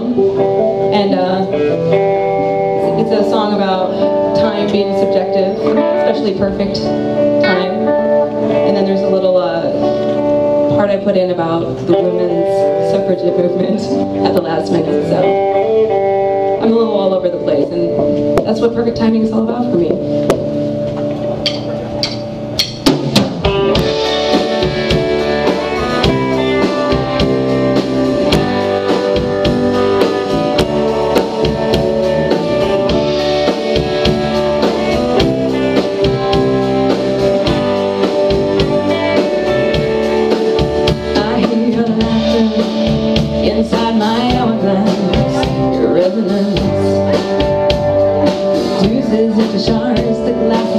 song, and uh, it's a song about time being subjective, especially perfect time. And then there's a little uh, part I put in about the women's suffrage movement at the last minute, so I'm a little all over the place, and that's what perfect timing is all about for me. ambulance. Deuces into shards, the glass.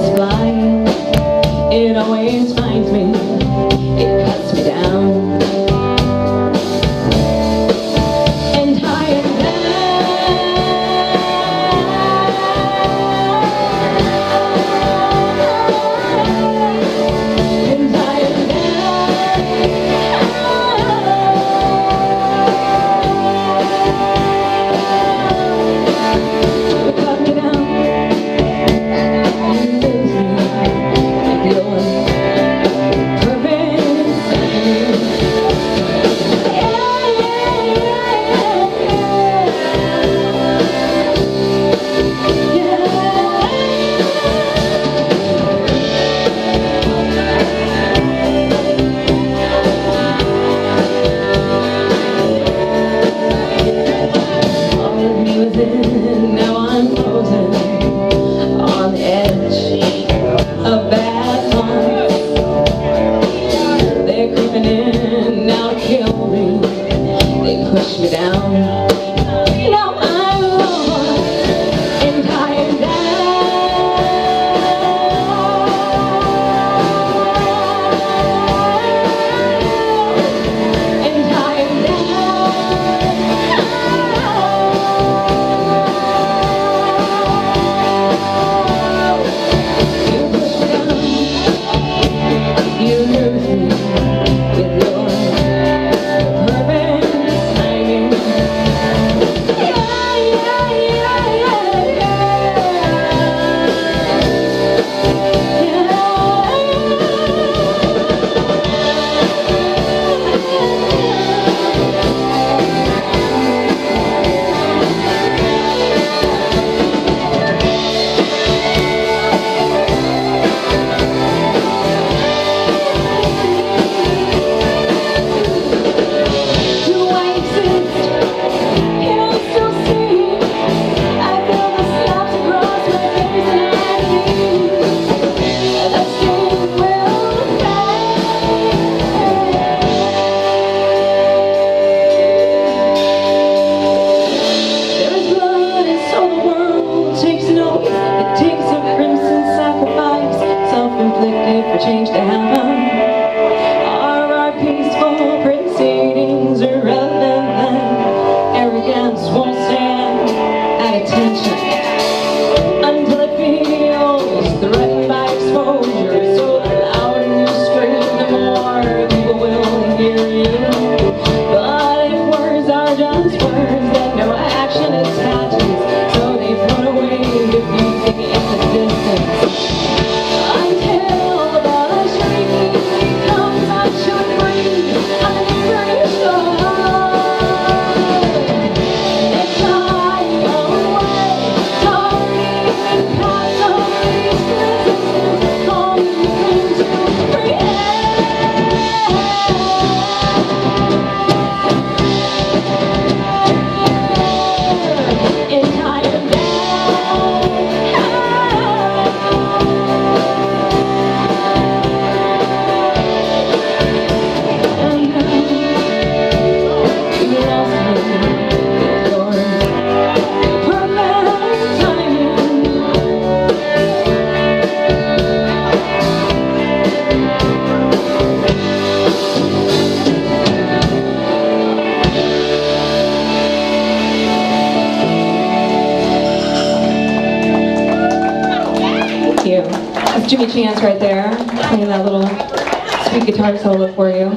just for. That's Jimmy Chance right there, playing that little sweet guitar solo for you.